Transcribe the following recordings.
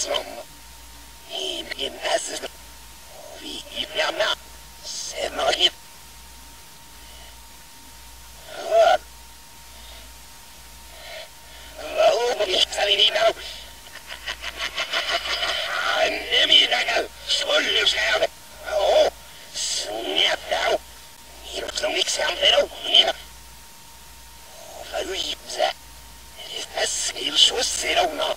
som i gymnasiet. Vi i Värmland. Semmerhet. Vad? Vad visar ni då? Eftermiddagar skulle ska Åh, snälla. Ni som exempel då. Verliebte. Das ist so sehr Ja,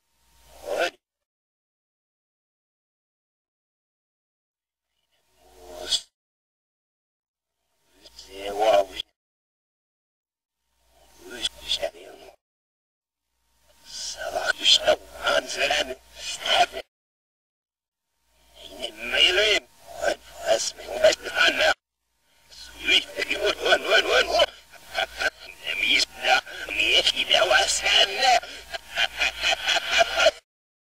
snow.